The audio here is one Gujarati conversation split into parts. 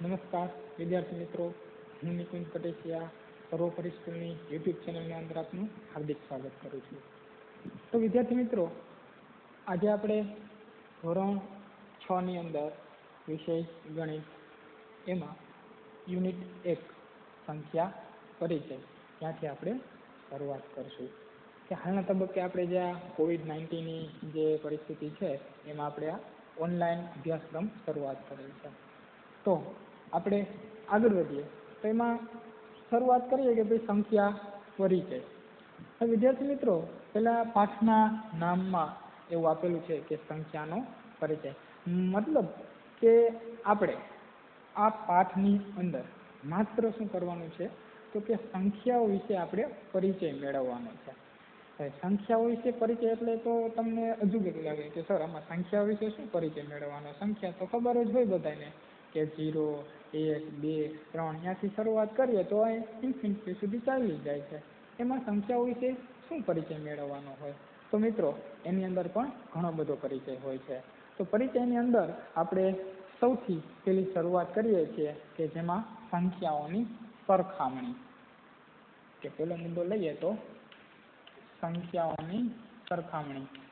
નમસ્કાર, વિદ્યાર્થી મિત્રો. હું નિકુંજ કટેશિયા સર્વોપરી સ્કૂલની યુટ્યુબ ચેનલની અંદર આપનું હાર્દિક સ્વાગત કરું છું. તો વિદ્યાર્થી મિત્રો, આજે આપણે ધોરણ છ ની અંદર વિષય ગણિત એમાં યુનિટ એક સંખ્યા પરિચય ત્યાંથી આપણે શરૂઆત કરશું. કે હાલના તબક્કે આપણે જે આ કોવિડ નાઇન્ટીનની જે પરિસ્થિતિ છે, એમાં આપણે આ ઓનલાઈન અભ્યાસક્રમ શરૂઆત કરેલ છે. તો આપણે આગળ વધીએ. તો એમાં શરૂઆત કરીએ કે ભાઈ સંખ્યા પરિચય. હવે વિદ્યાર્થી મિત્રો પેલા પાઠના નામમાં એવું આપેલું છે કે સંખ્યાનો પરિચય. મતલબ કે આપણે આ પાઠની અંદર માત્ર શું કરવાનું છે? તો કે સંખ્યાઓ વિશે આપણે પરિચય મેળવવાનો છે. સંખ્યાઓ વિશે પરિચય એટલે તો તમને અજુગત લાગે કે, સર, આમાં સંખ્યાઓ વિશે શું પરિચય મેળવવાનો? સંખ્યા તો ખબર જ હોય બધાને. કે ઝીરો એક, બે, ત્રણ, ત્યાંથી શરૂઆત કરીએ તો ઇન્ફિનિટી સુધી ચાલી જાય છે. એમાં સંખ્યાઓ વિશે શું પરિચય મેળવવાનો હોય? તો મિત્રો, એની અંદર પણ ઘણો બધો પરિચય હોય છે. તો પરિચયની અંદર આપણે સૌથી પહેલી શરૂઆત કરીએ છીએ કે જેમાં સંખ્યાઓની સરખામણી. કે પહેલો મુદ્દો લઈએ તો સંખ્યાઓની સરખામણી.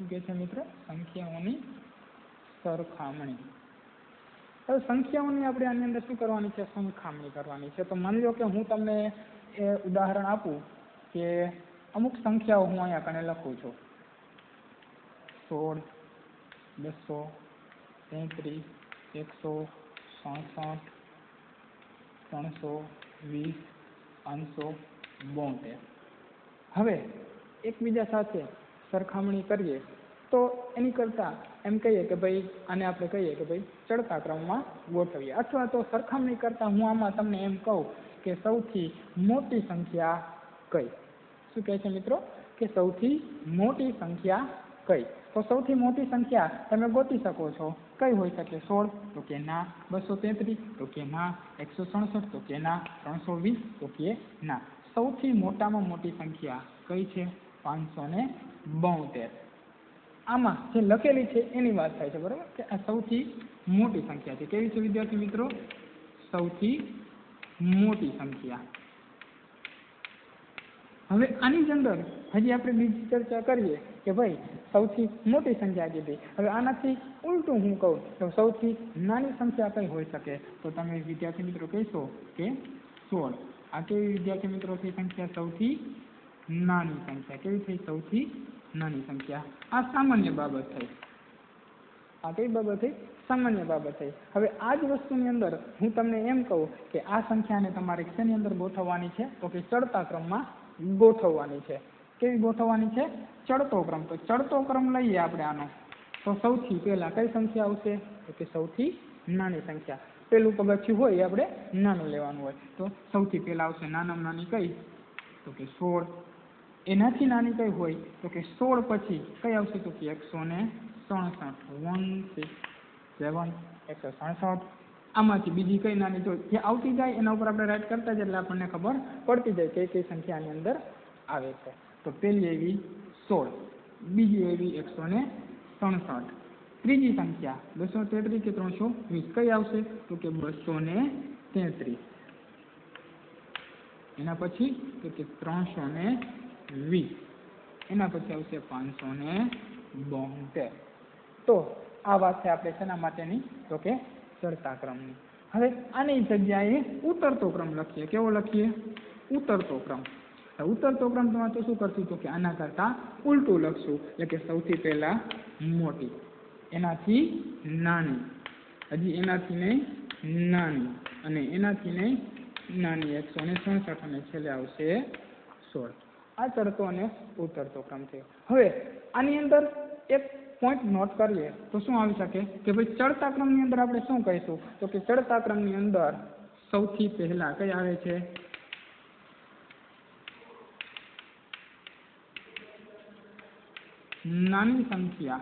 શું કે છે મિત્રો? સંખ્યાઓની સરખામણી. હવે સંખ્યાઓની આપણે આની અંદર શું કરવાની છે? સરખામણી કરવાની છે. તો માની લો કે હું તમને એ ઉદાહરણ આપું કે અમુક સંખ્યાઓ હું અહીંયા કને લખું છું. સોળ, બસો, તેત્રીસ, એકસો સાસઠ ત્રણસો, વીસ, પાંચસો બોતેર. હવે એકબીજા સાથે સરખામણી કરીએ, તો એની કરતાં એમ કહીએ કે ભાઈ, આને આપણે કહીએ કે ભાઈ, ચડતા ક્રમમાં ગોઠવીએ. અથવા તો સરખામણી કરતાં હું આમાં તમને એમ કહું કે સૌથી મોટી સંખ્યા કઈ? શું કહે છે મિત્રો? કે સૌથી મોટી સંખ્યા કઈ? તો સૌથી મોટી સંખ્યા તમે ગોતી શકો છો. કઈ હોઈ શકે? સોળ, તો કે ના. બસો તેત્રીસ, તો કે ના. એકસો સડસઠ, તો કે ના. ત્રણસો વીસ, તો કે ના. સૌથી મોટામાં મોટી સંખ્યા કઈ છે? પાંચસો ને બોતેર. આમાં જે લખેલી છે એની વાત થાય છે, બરાબર? કે આ સૌથી મોટી સંખ્યા છે. કેવી છે વિદ્યાર્થી મિત્રો? સૌથી મોટી સંખ્યા. હવે આની જ અંદર હજી આપણે બીજી ચર્ચા કરીએ કે ભાઈ સૌથી મોટી સંખ્યા કીધી હવે આનાથી ઉલટું હું કહું તો સૌથી નાની સંખ્યા કઈ હોઈ શકે? તો તમે વિદ્યાર્થી મિત્રો કહેશો કે સોળ. આ કેવી વિદ્યાર્થી મિત્રો સંખ્યા? સૌથી નાની સંખ્યા. કેવી થઈ? સૌથી નાની સંખ્યા. આ સામાન્ય બાબત થઈ. આ કઈ બાબત થઈ? સામાન્ય બાબત થઈ. હવે આ જ વસ્તુની અંદર હું તમને એમ કહું કે આ સંખ્યાને તમારે શેની અંદર ગોઠવવાની છે? તો કે ચડતા ક્રમમાં ગોઠવવાની છે. કેવી ગોઠવવાની છે? ચડતો ક્રમ. તો ચડતો ક્રમ લઈએ આપણે આનો. તો સૌથી પહેલા કઈ સંખ્યા આવશે? તો કે સૌથી નાની સંખ્યા. પેલું પગથિયું હોય એ આપણે નાનું લેવાનું હોય. તો સૌથી પહેલા આવશે નાનામાં નાની કઈ? તો કે સોળ. એનાથી નાની કઈ હોય તો કે સોળ પછી કઈ આવશે તો કે એકસો ને સડસઠ. વન સિક્સ સેવન એકસો સડસઠ. આમાંથી બીજી કઈ નાની તો જે આવતી જાય એના ઉપર આપણે રાઈટ કરતા જ એટલે આપણને ખબર પડતી જાય કઈ કઈ સંખ્યાની અંદર આવે છે. તો પહેલી એવી સોળ, બીજી એવી એકસો ને સડસઠ. ત્રીજી સંખ્યા બસો તેત્રીસ કે ત્રણસો વીસ, કઈ આવશે તો કે બસો ને તેત્રીસ. એના પછી તો કે ત્રણસો ને વીસ એના પછી આવશે પાંચસો ને બોતેર. તો આ વાત છે આપણે શેના માટેની? તો કે ચડતા ક્રમની. હવે આની જગ્યાએ ઉતરતો ક્રમ લખીએ. કેવો લખીએ? ઉતરતો ક્રમ. ઉતરતો ક્રમ તમારે તો શું કરશું? તો કે આના કરતાં ઉલટું લખશું. એટલે કે સૌથી પહેલાં મોટી. એનાથી નાની. હજી એનાથી નહીં, નાની. અને એનાથી નહીં, નાની. એકસો ને સડસઠ અને છેલ્લે આવશે સોળ. આ ચડતો અને ઉતરતો ક્રમ થયો. હવે આની અંદર એક પોઈન્ટ નોટ કરીએ તો શું આવી શકે? કે ભાઈ ચડતા ક્રમની અંદર આપણે શું કહીશું? તો કે ચડતા ક્રમની અંદર સૌથી પહેલા કઈ આવે છે? નાની સંખ્યા.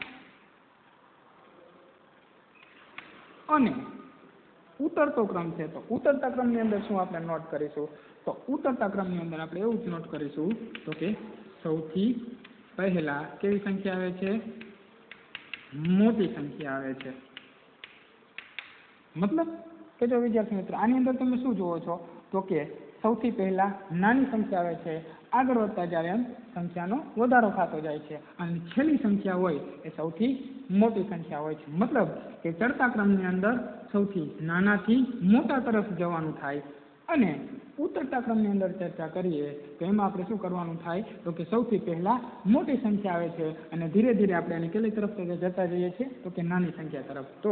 અને ઉતરતો ક્રમ છે. તો ઉતરતા ક્રમની અંદર શું આપણે નોટ કરીશું? તો ઉતરતા ક્રમની અંદર આપણે એવું જ નોટ કરીશું. તો કે સૌથી પહેલા કેવી સંખ્યા આવે છે? મોટી સંખ્યા આવે છે. મતલબ કે જો વિદ્યાર્થી મિત્રો, આની અંદર તમે શું જુઓ છો? તો કે સૌથી પહેલા નાની સંખ્યા આવે છે. આગળ વધતા જ્યારે એમ સંખ્યાનો વધારો થતો જાય છે. અને છેલ્લી સંખ્યા હોય એ સૌથી મોટી સંખ્યા હોય છે. મતલબ કે ચડતા ક્રમની અંદર સૌથી નાનાથી મોટા તરફ જવાનું થાય અને ઉતરતા ક્રમની અંદર ચર્ચા કરીએ, તો એમાં આપણે શું કરવાનું થાય? તો કે સૌથી પહેલાં મોટી સંખ્યા આવે છે અને ધીરે ધીરે આપણે એની કેટલી તરફ જતા જઈએ છીએ, તો કે નાની સંખ્યા તરફ. તો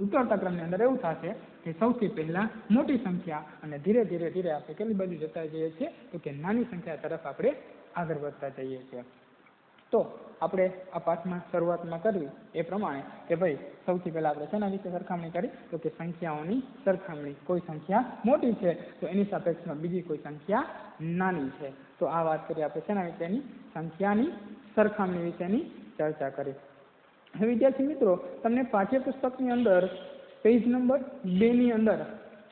ઉતરતા ક્રમની અંદર એવું થશે કે સૌથી પહેલાં મોટી સંખ્યા અને ધીરે ધીરે ધીરે આપણે કેટલી બાજુ જતા જઈએ છીએ, તો કે નાની સંખ્યા તરફ આપણે આગળ વધતા જઈએ છીએ. તો આપણે આ પાઠમાં શરૂઆતમાં કરવી એ પ્રમાણે કે ભાઈ, સૌથી પહેલાં આપણે શેના વિશે સરખામણી કરી? તો કે સંખ્યાઓની સરખામણી. કોઈ સંખ્યા મોટી છે, તો એની સાપેક્ષમાં બીજી કોઈ સંખ્યા નાની છે. તો આ વાત કરી આપણે શેના વિશેની? સંખ્યાની સરખામણી વિશેની ચર્ચા કરી. વિદ્યાર્થી મિત્રો, તમને પાઠ્યપુસ્તકની અંદર, પેજ નંબર બેની અંદર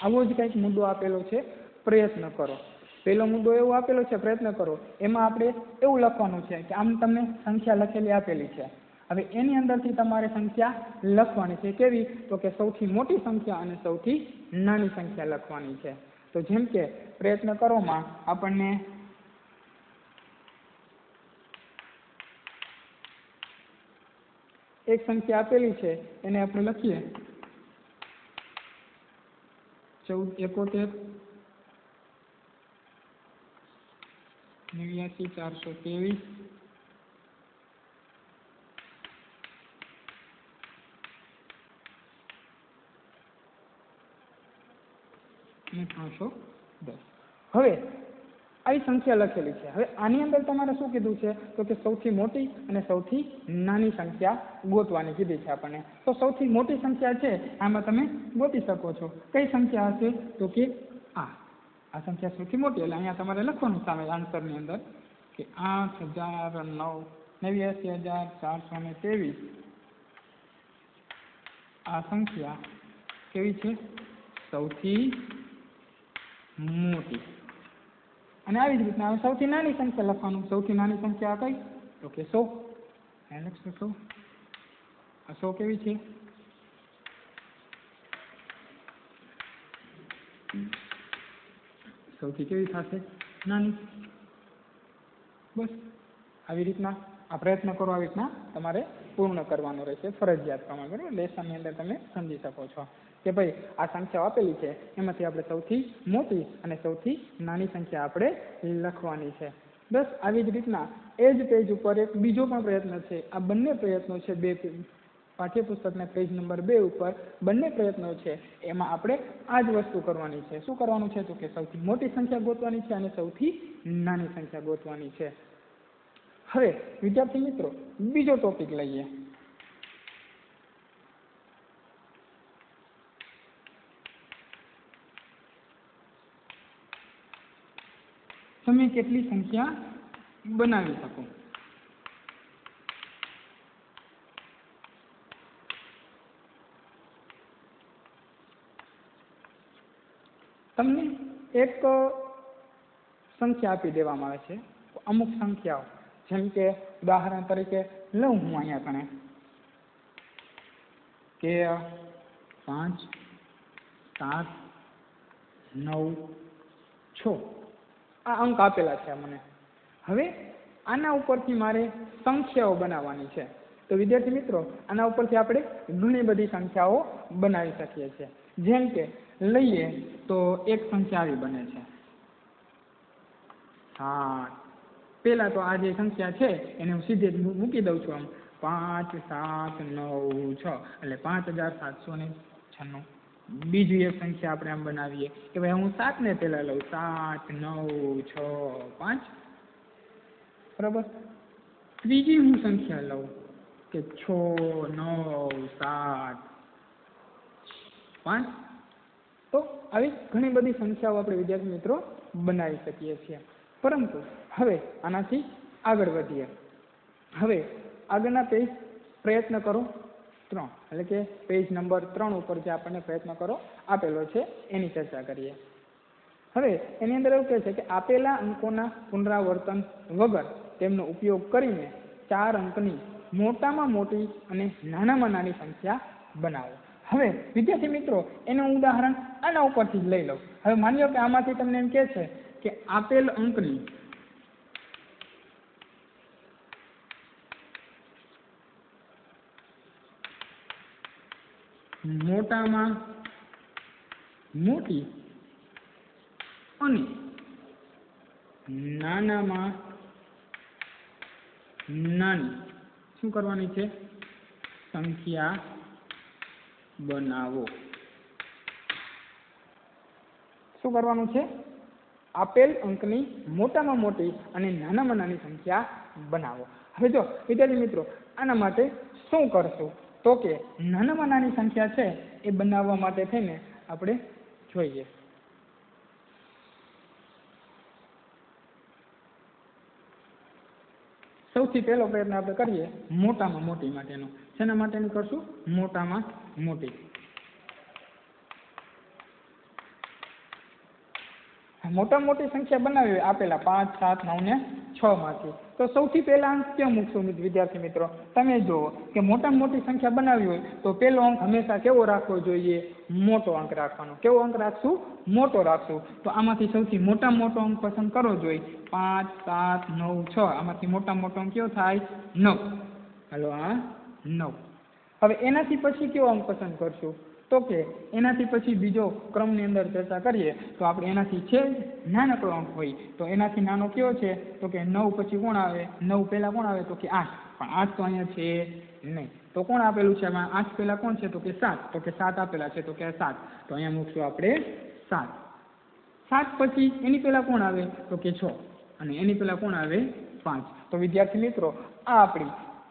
આવો જ કંઈક મુદ્દો આપેલો છે, પ્રયત્ન કરો. પહેલો મુદ્દો એવો આપેલો છે, પ્રયત્ન કરો. એમાં આપણે એવું લખવાનું છે કે આમ તમને સંખ્યા લખેલી આપેલી છે. હવે એની અંદરથી તમારે સંખ્યા લખવાની છે કેવી? તો કે સૌથી મોટી સંખ્યા અને સૌથી નાની સંખ્યા લખવાની છે. તો જેમ કે પ્રયત્ન કરોમાં આપણને એક સંખ્યા આપેલી છે, એને આપણે લખીએ. ચૌદ, એકોતેર નેવ્યાસી ચારસો ત્રેવીસ. અને ત્રણસો દસ. હવે આવી સંખ્યા લખેલી છે. હવે આની અંદર તમારે શું કીધું છે? તો કે સૌથી મોટી અને સૌથી નાની સંખ્યા ગોતવાની કીધી છે આપણને. તો સૌથી મોટી સંખ્યા છે, આમાં તમે ગોતી શકો છો. કઈ સંખ્યા હશે? તો કે આ. આ સંખ્યા સૌથી મોટી એટલે અહીંયા તમારે લખવાનું સામે આન્સરની અંદર કે આઠ હજાર નવ નેવ્યાસી હજાર ચારસો ને ત્રેવીસ. આ સંખ્યા કેવી છે? સૌથી મોટી. અને આવી જ રીતના સૌથી નાની સંખ્યા લખવાનું, સૌથી નાની સંખ્યા કઈ? તો કે સો. લખશો સો. આ સો કેવી છે? સૌથી કેવી થશે? નાની બસ, આવી રીતના, આ પ્રયત્ન કરો, આવી રીતના તમારે પૂર્ણ કરવાનો રહેશે ફરજિયાત પ્રમાણે, બરાબર? લેસનની અંદર તમે સમજી શકો છો કે ભાઈ, આ સંખ્યાઓ આપેલી છે, એમાંથી આપણે સૌથી મોટી અને સૌથી નાની સંખ્યા આપણે લખવાની છે. બસ, આવી જ રીતના, એ જ પેજ ઉપર એક બીજો પણ પ્રયત્ન છે. આ બંને પ્રયત્નો છે બે પાઠ્યપુસ્તકના પેજ નંબર બે ઉપર બંને પ્રયત્નો છે. એમાં આપણે આ જ વસ્તુ કરવાની છે. શું કરવાનું છે? તો કે સૌથી મોટી સંખ્યા ગોતવાની છે અને સૌથી નાની સંખ્યા ગોતવાની છે. હવે, વિદ્યાર્થી મિત્રો, બીજો ટોપિક લઈએ. તમે કેટલી સંખ્યા બનાવી શકો? તમને એક સંખ્યા આપી દેવામાં આવે છે. અમુક સંખ્યાઓ, જેમ કે ઉદાહરણ તરીકે લઉં હું અહીંયા કણે કે પાંચ, સાત, નવ, છ. આ અંક આપેલા છે મને. હવે આના ઉપરથી મારે સંખ્યાઓ બનાવવાની છે. તો વિદ્યાર્થી મિત્રો, આના ઉપરથી આપણે ઘણી બધી સંખ્યાઓ બનાવી શકીએ છીએ. જેમ કે લઈએ તો એક સંખ્યા આવી બને છે. હા પહેલાં તો આ જે સંખ્યા છે એને હું સીધે જ મૂકી દઉં છું આમ. પાંચ, સાત, નવ, છ એટલે પાંચ હજાર સાતસો ને છન્નું. બીજી એક સંખ્યા આપણે આમ બનાવીએ કે ભાઈ હું સાતને પહેલાં લઉં. સાત, નવ, છ, પાંચ. બરાબર? ત્રીજી હું સંખ્યા લઉં કે છ, નવ, સાત, પાંચ. તો આવી ઘણી બધી સંખ્યાઓ આપણે વિદ્યાર્થી મિત્રો બનાવી શકીએ છીએ. પરંતુ હવે આનાથી આગળ વધીએ. હવે આગળના પેજ પ્રયત્ન કરો. ત્રણ. એટલે કે પેજ નંબર ત્રણ ઉપર જે આપણને પ્રયત્ન કરો, આપેલો છે, એની ચર્ચા કરીએ. હવે એની અંદર એવું કહે છે કે આપેલા અંકોના પુનરાવર્તન વગર તેમનો ઉપયોગ કરીને ચાર અંકની મોટામાં મોટી અને નાનામાં નાની સંખ્યા બનાવો. હવે, વિદ્યાર્થી મિત્રો, એનું ઉદાહરણ આના ઉપરથી જ લઈ લો હવે માની લો કે આમાંથી તમને એમ કહે છે કે આપેલ અંકની મોટામાં મોટી અને નાનામાં નાની. શું કરવાની છે? સંખ્યા બનાવો. શું કરવાનું છે? આપેલ અંકની મોટામાં મોટી અને નાનામાં નાની સંખ્યા બનાવો. હવે જો, વિદ્યાર્થી મિત્રો, આના માટે શું કરશું? તો કે નાનામાં નાની સંખ્યા છે એ બનાવવા માટે થઈને આપણે જોઈએ. સૌથી પહેલો પ્રયત્ન આપણે કરીએ મોટામાં મોટી માટેનો. શેના માટેનું કરશું? મોટામાં મોટી. મોટામાં મોટી સંખ્યા બનાવી આપેલા પાંચ, સાત, નવ ને છ માંથી. તો સૌથી પહેલા અંક કેમ મૂકશું વિદ્યાર્થી મિત્રો? તમે જુઓ કે મોટામાં મોટી સંખ્યા બનાવી હોય તો પહેલો અંક હંમેશા કેવો રાખવો જોઈએ? મોટો અંક રાખવાનો. કેવો અંક રાખશું? મોટો રાખશું. તો આમાંથી સૌથી મોટામાં મોટો અંક પસંદ કરવો જોઈએ. પાંચ, સાત, નવ, છ. આમાંથી મોટામાં મોટો અંક કયો થાય? નવ. હલો આ નવ. હવે એનાથી પછી કયો અંક પસંદ કરશું? તો કે એનાથી પછી બીજો ક્રમની અંદર ચર્ચા કરીએ, તો આપણે એનાથી છે નાનકડો અંક હોય, તો એનાથી નાનો કયો છે? તો કે નવ પછી કોણ આવે? નવ પહેલાં કોણ આવે? તો કે આઠ. પણ આઠ તો અહીંયા છે નહીં. તો કોણ આપેલું છે? આઠ પહેલાં કોણ છે? તો કે સાત. તો કે સાત આપેલા છે? તો કે સાત. તો અહીંયા મૂકશું આપણે સાત. સાત પછી એની પહેલાં કોણ આવે? તો કે છ. અને એની પહેલાં કોણ આવે? પાંચ. તો વિદ્યાર્થી મિત્રો, આ આપણી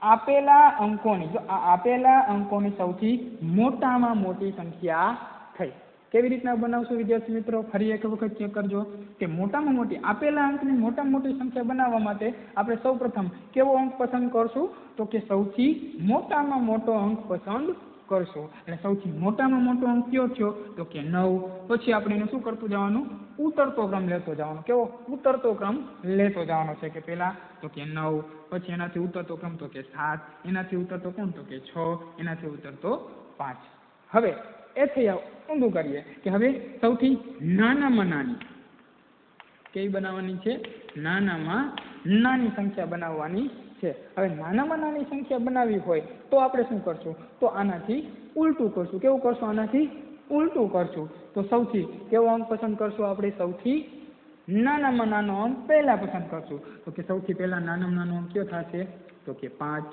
આપેલા અંકોની, જો આપેલા અંકોની સૌથી મોટામાં મોટી સંખ્યા થઈ. કેવી રીતના બનાવશો વિદ્યાર્થી મિત્રો? ફરી એક વખત ચેક કરજો કે મોટામાં મોટી, આપેલા અંકની મોટામાં મોટી સંખ્યા બનાવવા માટે આપણે સૌપ્રથમ કેવો અંક પસંદ કરશું? તો કે સૌથી મોટામાં મોટો અંક પસંદ કરશું એટલે સૌથી મોટામાં મોટો અંક કયો થયો? તો કે નવ. પછી આપણે એને શું કરતું જવાનું? ઉતરતો ક્રમ લેતો જવાનો. કેવો? ઉતરતો ક્રમ લેતો જવાનો છે કે પહેલાં તો કે નવ. પછી એનાથી ઉતરતો ક્રમ તો કે સાત. એનાથી ઉતરતો કોણ? તો કે છ. એનાથી ઉતરતો પાંચ. હવે એ થઈ ઊંધું કરીએ કે હવે સૌથી નાનામાં નાની કેવી બનાવવાની છે? નાનામાં નાની સંખ્યા બનાવવાની છે. હવે નાનામાં નાની સંખ્યા બનાવવી હોય તો આપણે શું કરશું? તો આનાથી ઉલટું કરશું. કેવું કરશું? આનાથી ઉલટું કરશું. તો સૌથી કેવો અંક પસંદ કરશું આપણે? સૌથી નાનામાં નાનો અંક પહેલાં પસંદ કરશું. તો કે સૌથી પહેલાં નાનામાં નાનો અંક કયો થશે? તો કે પાંચ.